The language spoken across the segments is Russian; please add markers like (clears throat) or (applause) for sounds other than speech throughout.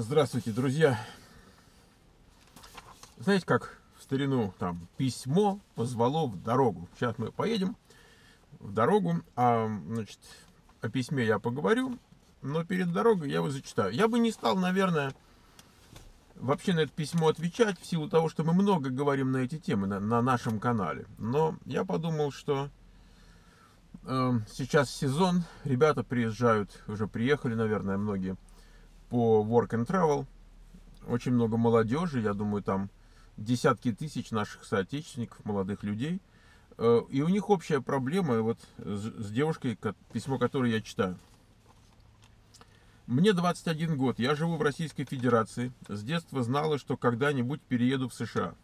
Здравствуйте, друзья. Знаете, как в старину там письмо позвало в дорогу. Сейчас мы поедем в дорогу, а значит, о письме я поговорю, но перед дорогой я его зачитаю. Я бы не стал, наверное, вообще на это письмо отвечать в силу того, что мы много говорим на эти темы на, на нашем канале. Но я подумал, что э, сейчас сезон, ребята приезжают, уже приехали, наверное, многие по Work and Travel. Очень много молодежи, я думаю, там десятки тысяч наших соотечественников, молодых людей. Э, и у них общая проблема вот с девушкой, письмо которое я читаю. Мне 21 год, я живу в Российской Федерации. С детства знала, что когда-нибудь перееду в США.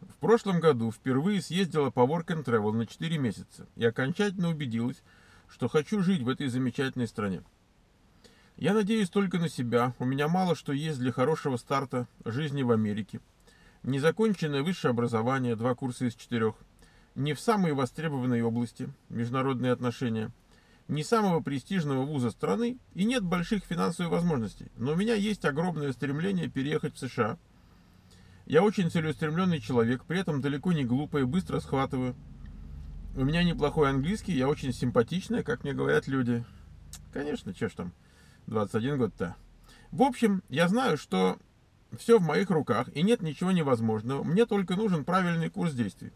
В прошлом году впервые съездила по Work and Travel на 4 месяца и окончательно убедилась, что хочу жить в этой замечательной стране. Я надеюсь только на себя, у меня мало что есть для хорошего старта жизни в Америке. Незаконченное высшее образование, два курса из четырех. Не в самой востребованной области, международные отношения – не самого престижного вуза страны и нет больших финансовых возможностей. Но у меня есть огромное стремление переехать в США. Я очень целеустремленный человек, при этом далеко не глупый, быстро схватываю. У меня неплохой английский, я очень симпатичная, как мне говорят люди. Конечно, что ж там, 21 год-то. В общем, я знаю, что все в моих руках и нет ничего невозможного. Мне только нужен правильный курс действий.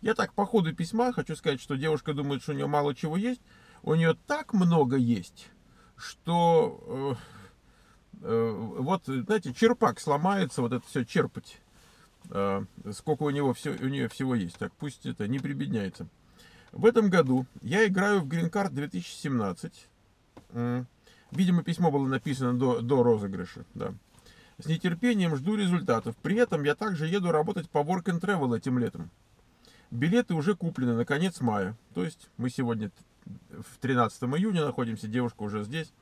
Я так по ходу письма хочу сказать, что девушка думает, что у нее мало чего есть, у нее так много есть, что э, э, вот, знаете, черпак сломается, вот это все черпать. Э, сколько у него все, у нее всего есть. Так, пусть это не прибедняется. В этом году я играю в Green Card 2017. Видимо, письмо было написано до, до розыгрыша. Да. С нетерпением жду результатов. При этом я также еду работать по Work and Travel этим летом. Билеты уже куплены на конец мая. То есть мы сегодня в 13 июня находимся, девушка уже здесь.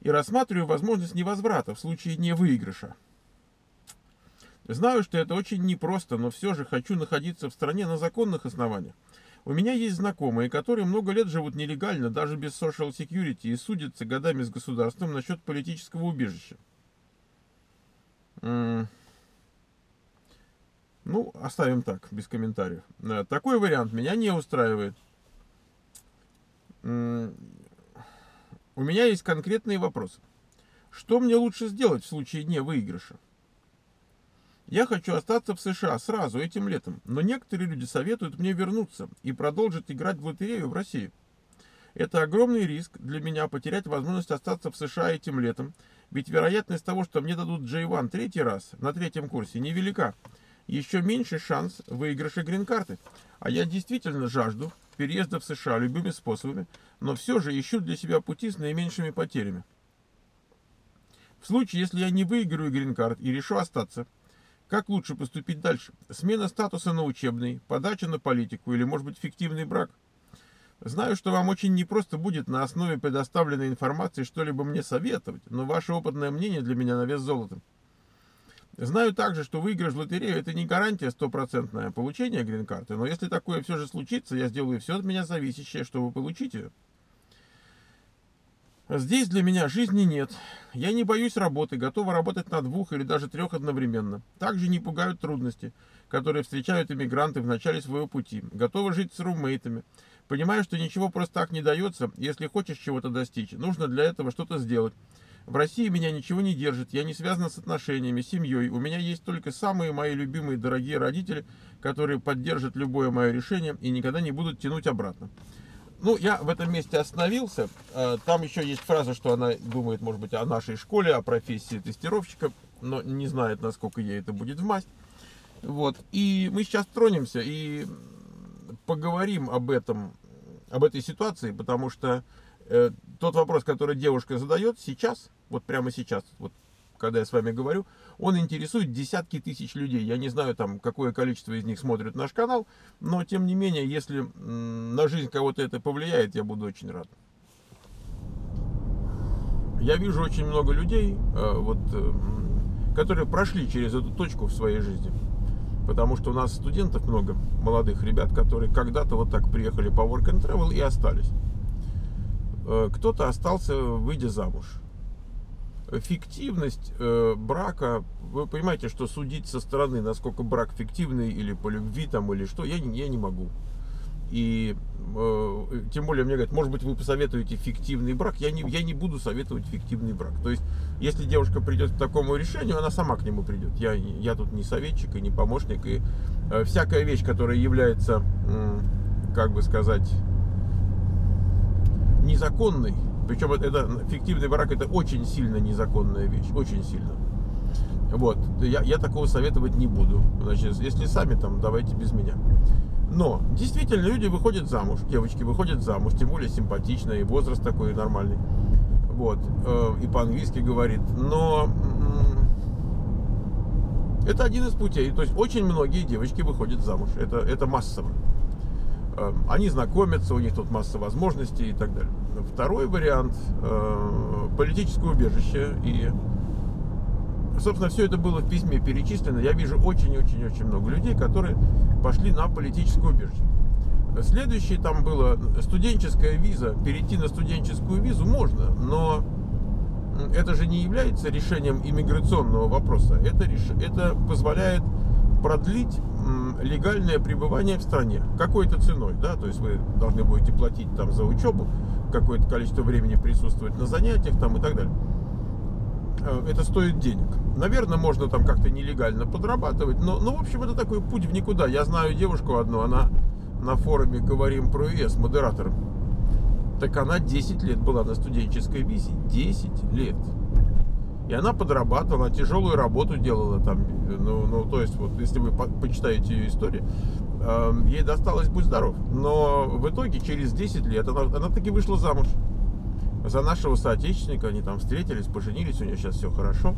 И рассматриваю возможность невозврата в случае невыигрыша. Знаю, что это очень непросто, но все же хочу находиться в стране на законных основаниях. У меня есть знакомые, которые много лет живут нелегально, даже без social security, и судятся годами с государством насчет политического убежища. Ну, оставим так, без комментариев. Э, такой вариант меня не устраивает у меня есть конкретные вопросы. Что мне лучше сделать в случае не выигрыша? Я хочу остаться в США сразу этим летом, но некоторые люди советуют мне вернуться и продолжить играть в лотерею в России. Это огромный риск для меня потерять возможность остаться в США этим летом, ведь вероятность того, что мне дадут J1 третий раз на третьем курсе, невелика. Еще меньше шанс выигрыша грин-карты. А я действительно жажду переезда в США любыми способами, но все же ищу для себя пути с наименьшими потерями. В случае, если я не выиграю грин-карт и решу остаться, как лучше поступить дальше? Смена статуса на учебный, подача на политику или, может быть, фиктивный брак? Знаю, что вам очень непросто будет на основе предоставленной информации что-либо мне советовать, но ваше опытное мнение для меня на вес золота. Знаю также, что выигрыш в лотерею это не гарантия стопроцентное получения грин-карты, но если такое все же случится, я сделаю все от меня зависящее, чтобы получить ее. Здесь для меня жизни нет. Я не боюсь работы, готова работать на двух или даже трех одновременно. Также не пугают трудности, которые встречают иммигранты в начале своего пути. Готова жить с румейтами. Понимаю, что ничего просто так не дается, если хочешь чего-то достичь. Нужно для этого что-то сделать. В России меня ничего не держит, я не связана с отношениями, семьей. У меня есть только самые мои любимые дорогие родители, которые поддержат любое мое решение и никогда не будут тянуть обратно. Ну, я в этом месте остановился. А, там еще есть фраза, что она думает, может быть, о нашей школе, о профессии тестировщика, но не знает, насколько ей это будет в масть. Вот. И мы сейчас тронемся и поговорим об этом, об этой ситуации, потому что э, тот вопрос, который девушка задает сейчас, вот прямо сейчас, вот когда я с вами говорю, он интересует десятки тысяч людей. Я не знаю, там, какое количество из них смотрит наш канал, но, тем не менее, если на жизнь кого-то это повлияет, я буду очень рад. Я вижу очень много людей, э, вот, э, которые прошли через эту точку в своей жизни. Потому что у нас студентов много, молодых ребят, которые когда-то вот так приехали по Work and Travel и остались. Э, кто-то остался, выйдя замуж. Фиктивность э, брака, вы понимаете, что судить со стороны, насколько брак фиктивный или по любви там или что, я я не могу. И э, тем более мне говорят, может быть, вы посоветуете фиктивный брак. Я не, я не буду советовать фиктивный брак. То есть, если девушка придет к такому решению, она сама к нему придет. Я, я тут не советчик и не помощник. И э, всякая вещь, которая является, э, как бы сказать, незаконной, причем это, фиктивный брак это очень сильно незаконная вещь, очень сильно. Вот, я, я такого советовать не буду. Значит, если сами там, давайте без меня. Но действительно люди выходят замуж, девочки выходят замуж, тем более симпатичная, и возраст такой нормальный. Вот, э, и по-английски говорит. Но это один из путей. То есть очень многие девочки выходят замуж. Это, это массово. Э, они знакомятся, у них тут масса возможностей и так далее. Второй вариант э, политическое убежище и собственно, все это было в письме перечислено. Я вижу очень-очень-очень много людей, которые пошли на политическую убежище. Следующее там было студенческая виза. Перейти на студенческую визу можно, но это же не является решением иммиграционного вопроса. Это, реш... это позволяет продлить легальное пребывание в стране какой-то ценой, да, то есть вы должны будете платить там за учебу, какое-то количество времени присутствовать на занятиях там и так далее. Э, это стоит денег. Наверное, можно там как-то нелегально подрабатывать, но, ну, в общем, это такой путь в никуда. Я знаю девушку одну, она на форуме «Говорим про ЕС» модератором. Так она 10 лет была на студенческой визе. 10 лет. И она подрабатывала, тяжелую работу делала там. Ну, ну то есть, вот если вы по почитаете ее историю, э, ей досталось «Будь здоров». Но в итоге, через 10 лет, она, она таки вышла замуж за нашего соотечественника, они там встретились, поженились, у нее сейчас все хорошо.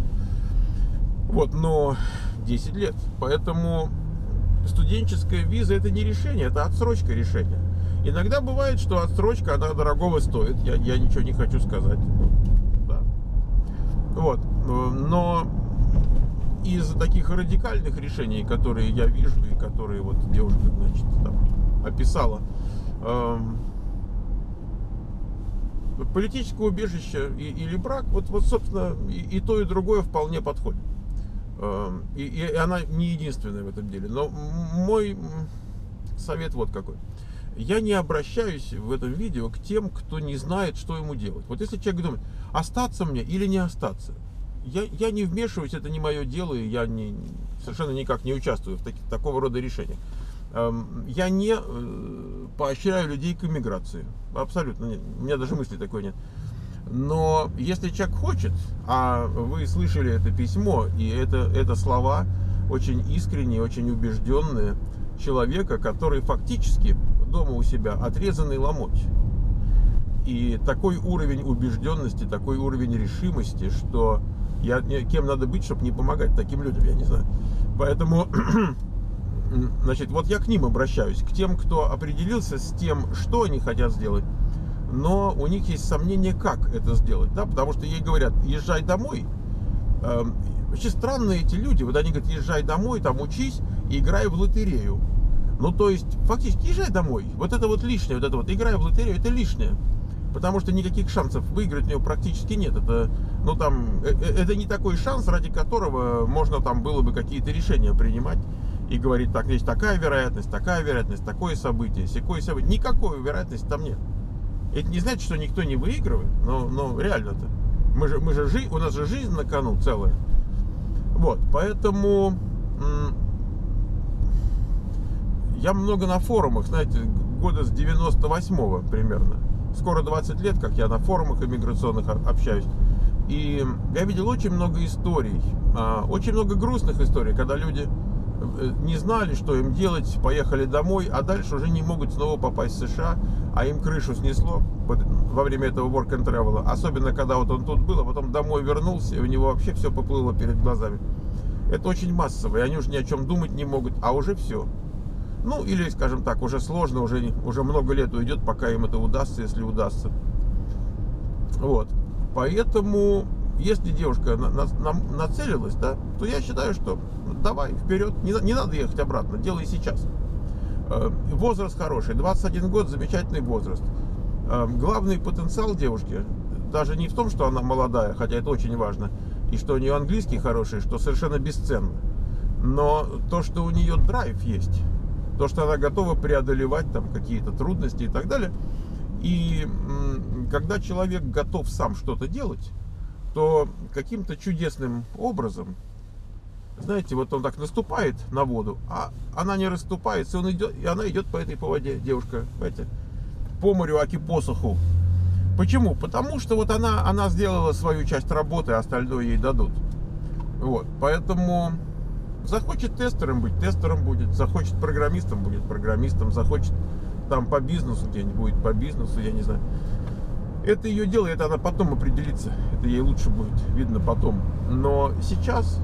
Вот, но 10 лет. Поэтому студенческая виза это не решение, это отсрочка решения. Иногда бывает, что отсрочка, она дорогого стоит. Я, я ничего не хочу сказать. Вот. Но из таких радикальных решений, которые я вижу и которые вот девушка, значит, там описала, эм, политическое убежище или брак, вот, вот собственно, и, и то, и другое вполне подходит. Эм, и, и она не единственная в этом деле. Но мой совет вот какой. Я не обращаюсь в этом видео к тем, кто не знает, что ему делать. Вот если человек думает, остаться мне или не остаться, я, я не вмешиваюсь, это не мое дело, и я не, совершенно никак не участвую в таких, такого рода решениях. Эм, я не э, поощряю людей к иммиграции. Абсолютно нет. У меня даже мысли такой нет. Но если человек хочет, а вы слышали это письмо, и это, это слова очень искренние, очень убежденные человека, который фактически дома у себя отрезанный ломоть. И такой уровень убежденности, такой уровень решимости, что я, кем надо быть, чтобы не помогать таким людям, я не знаю. Поэтому (clears throat) Значит, вот я к ним обращаюсь, к тем, кто определился с тем, что они хотят сделать, но у них есть сомнение, как это сделать, да, потому что ей говорят, езжай домой. Эм, вообще странные эти люди, вот они говорят, езжай домой, там учись и играй в лотерею. Ну, то есть, фактически, езжай домой. Вот это вот лишнее, вот это вот, играй в лотерею, это лишнее. Потому что никаких шансов выиграть у него практически нет. Это, ну, там, э, э, это не такой шанс, ради которого можно там было бы какие-то решения принимать и говорит, так, есть такая вероятность, такая вероятность, такое событие, секое событие. Никакой вероятности там нет. Это не значит, что никто не выигрывает, но, но реально-то. Мы же, мы же жи, у нас же жизнь на кону целая. Вот, поэтому я много на форумах, знаете, года с 98-го примерно. Скоро 20 лет, как я на форумах иммиграционных общаюсь. И я видел очень много историй, а, очень много грустных историй, когда люди Э, не знали, что им делать, поехали домой, а дальше уже не могут снова попасть в США, а им крышу снесло во время этого work and travel. Особенно, когда вот он тут был, а потом домой вернулся, и у него вообще все поплыло перед глазами. Это очень массово, и они уже ни о чем думать не могут, а уже все. Ну, или, скажем так, уже сложно, уже, уже много лет уйдет, пока им это удастся, если удастся. Вот. Поэтому если девушка на, на, на, нацелилась, да, то я считаю, что давай вперед, не, не надо ехать обратно, делай сейчас. Э, возраст хороший, 21 год, замечательный возраст. Э, главный потенциал девушки, даже не в том, что она молодая, хотя это очень важно, и что у нее английский хороший, что совершенно бесценно. Но то, что у нее драйв есть, то, что она готова преодолевать там какие-то трудности и так далее. И когда человек готов сам что-то делать, то каким-то чудесным образом, знаете, вот он так наступает на воду, а она не расступается, он идет, и она идет по этой по воде, девушка, понимаете, по морю, аки посоху. Почему? Потому что вот она, она сделала свою часть работы, а остальное ей дадут. Вот, поэтому захочет тестером быть, тестером будет, захочет программистом будет программистом, захочет там по бизнесу где-нибудь будет по бизнесу, я не знаю. Это ее дело, это она потом определится. Это ей лучше будет видно потом. Но сейчас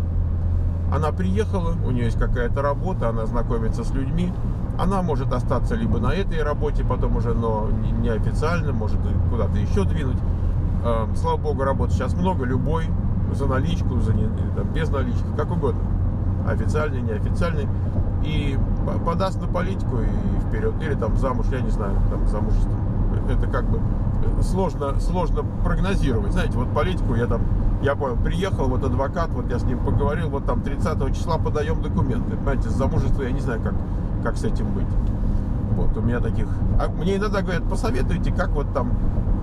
она приехала, у нее есть какая-то работа, она знакомится с людьми. Она может остаться либо на этой работе, потом уже, но неофициально, может куда-то еще двинуть. Эм, слава богу, работы сейчас много, любой, за наличку, за там, без налички, как угодно. Официальный, неофициальный. И подаст на политику и вперед. Или там замуж, я не знаю, там замужество. Это как бы сложно, сложно прогнозировать. Знаете, вот политику я там, я понял, приехал, вот адвокат, вот я с ним поговорил, вот там 30 числа подаем документы. Понимаете, замужество я не знаю, как, как с этим быть. Вот, у меня таких... А мне иногда говорят, посоветуйте, как вот там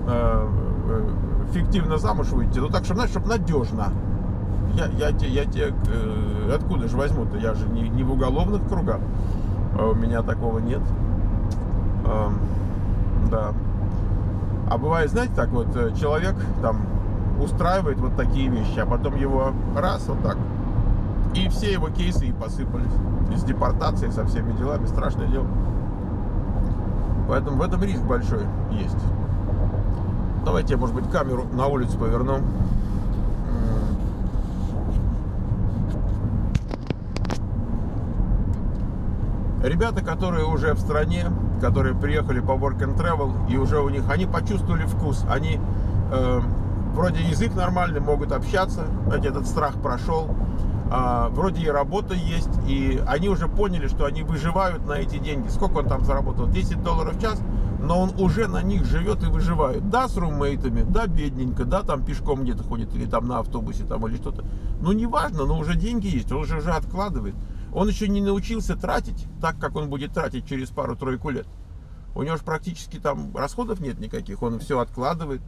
э, э, фиктивно замуж выйти. Ну так, чтобы, знаешь, чтобы надежно. Я, я, я, я тебе э, откуда же возьму-то? Я же не, не в уголовных кругах. А у меня такого нет. Э, да. А бывает, знаете, так вот, э, человек там устраивает вот такие вещи, а потом его раз вот так, и все его кейсы и посыпались. И с депортацией, со всеми делами, страшное дело. Поэтому в этом риск большой есть. Давайте я, может быть, камеру на улицу поверну. Ребята, которые уже в стране, которые приехали по Work and Travel, и уже у них, они почувствовали вкус, они э, вроде язык нормальный, могут общаться, знаете, этот страх прошел, э, вроде и работа есть, и они уже поняли, что они выживают на эти деньги. Сколько он там заработал? 10 долларов в час, но он уже на них живет и выживает. Да, с румейтами, да, бедненько, да, там пешком где-то ходит, или там на автобусе, там, или что-то. Ну, неважно, но уже деньги есть, он уже, уже откладывает. Он еще не научился тратить так, как он будет тратить через пару-тройку лет. У него же практически там расходов нет никаких, он все откладывает.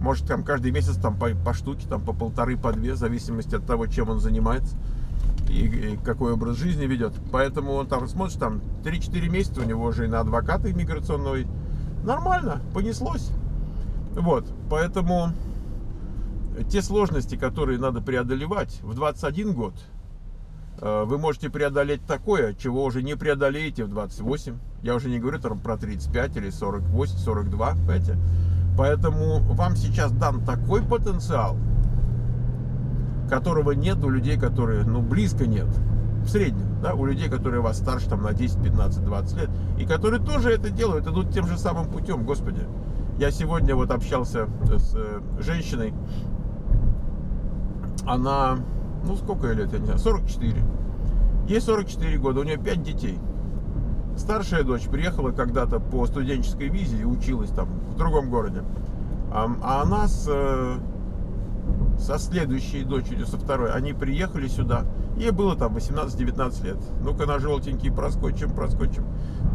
Может там каждый месяц там по, по штуке, там по полторы, по две, в зависимости от того, чем он занимается и, и какой образ жизни ведет. Поэтому он там смотришь, там 3-4 месяца у него уже и на адвоката иммиграционного. Нормально, понеслось. Вот, поэтому те сложности, которые надо преодолевать в 21 год, вы можете преодолеть такое, чего уже не преодолеете в 28. Я уже не говорю там про 35 или 48, 42, понимаете? Поэтому вам сейчас дан такой потенциал, которого нет у людей, которые, ну, близко нет. В среднем, да, у людей, которые вас старше там на 10, 15, 20 лет, и которые тоже это делают, идут тем же самым путем, господи. Я сегодня вот общался с э, женщиной, она ну сколько ей лет, я не знаю, 44. Ей 44 года, у нее 5 детей. Старшая дочь приехала когда-то по студенческой визе и училась там в другом городе. А, а она с, э, со следующей дочерью, со второй, они приехали сюда. Ей было там 18-19 лет. Ну-ка на желтенький проскочим, проскочим.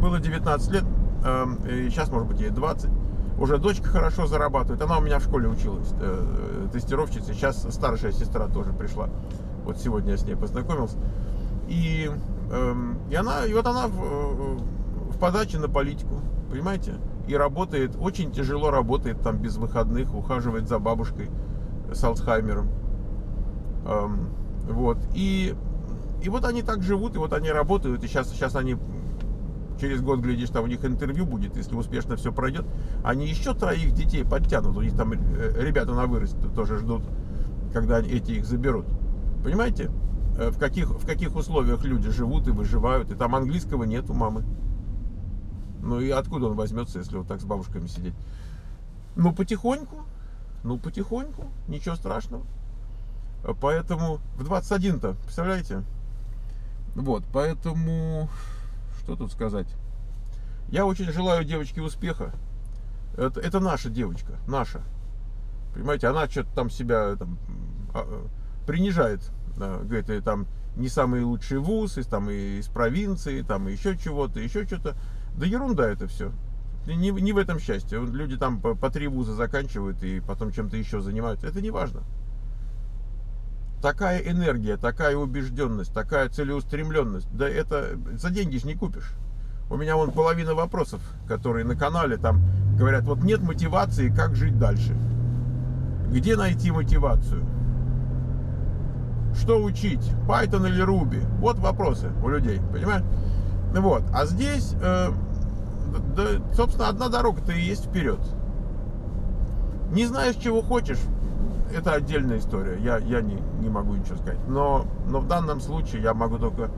Было 19 лет, э, сейчас может быть ей 20 уже дочка хорошо зарабатывает. Она у меня в школе училась, э, тестировщица. Сейчас старшая сестра тоже пришла. Вот сегодня я с ней познакомился. И, э, и она, и вот она в, э, в подаче на политику, понимаете? И работает, очень тяжело работает там без выходных, ухаживает за бабушкой с Алцхаймером. Эм, вот. И, и вот они так живут, и вот они работают, и сейчас, сейчас они через год, глядишь, там у них интервью будет, если успешно все пройдет, они еще троих детей подтянут. У них там э, ребята на вырост тоже ждут, когда эти их заберут. Понимаете, э, в каких, в каких условиях люди живут и выживают, и там английского нет у мамы. Ну и откуда он возьмется, если вот так с бабушками сидеть? Ну, потихоньку, ну, потихоньку, ничего страшного. Поэтому в 21-то, представляете? Вот, поэтому что тут сказать? Я очень желаю девочке успеха. Это, это наша девочка, наша. Понимаете, она что-то там себя там, а, принижает. Говорит, там не самый лучший вуз, из, там, из провинции, там еще чего-то, еще что-то. Да ерунда это все. Не, не в этом счастье. Люди там по, по три вуза заканчивают и потом чем-то еще занимаются. Это не важно. Такая энергия, такая убежденность, такая целеустремленность. Да это за деньги же не купишь. У меня вон половина вопросов, которые на канале там говорят, вот нет мотивации, как жить дальше. Где найти мотивацию? Что учить? Python или Ruby? Вот вопросы у людей, понимаешь? Вот. А здесь, э, да, собственно, одна дорога-то и есть вперед. Не знаешь, чего хочешь, это отдельная история. Я, я не, не могу ничего сказать. Но, но в данном случае я могу только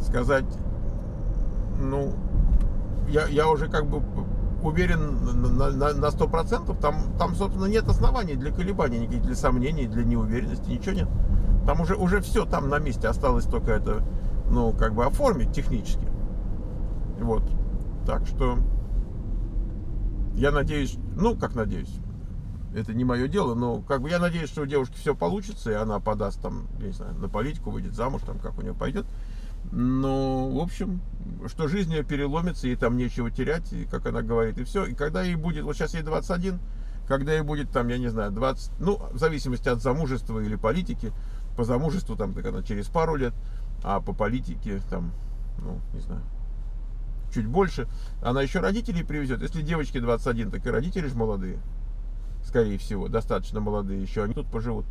сказать, ну, я, я уже как бы уверен на, на 100%, там, там, собственно, нет оснований для колебаний, никаких для сомнений, для неуверенности, ничего нет. Там уже, уже все там на месте, осталось только это, ну, как бы оформить технически. Вот. Так что я надеюсь, ну, как надеюсь, это не мое дело, но как бы я надеюсь, что у девушки все получится, и она подаст там, я не знаю, на политику, выйдет замуж, там, как у нее пойдет. Но, в общем, что жизнь ее переломится, и там нечего терять, и, как она говорит, и все. И когда ей будет, вот сейчас ей 21, когда ей будет там, я не знаю, 20, ну, в зависимости от замужества или политики, по замужеству там, так она через пару лет, а по политике там, ну, не знаю, чуть больше. Она еще родителей привезет. Если девочке 21, так и родители же молодые. Скорее всего, достаточно молодые еще. Они тут поживут.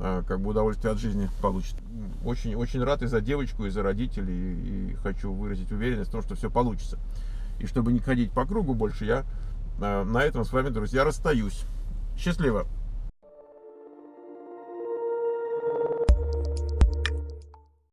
А, как бы удовольствие от жизни получит. Очень, очень рад и за девочку, и за родителей, и хочу выразить уверенность в том, что все получится. И чтобы не ходить по кругу больше, я а, на этом с вами, друзья, расстаюсь. Счастливо!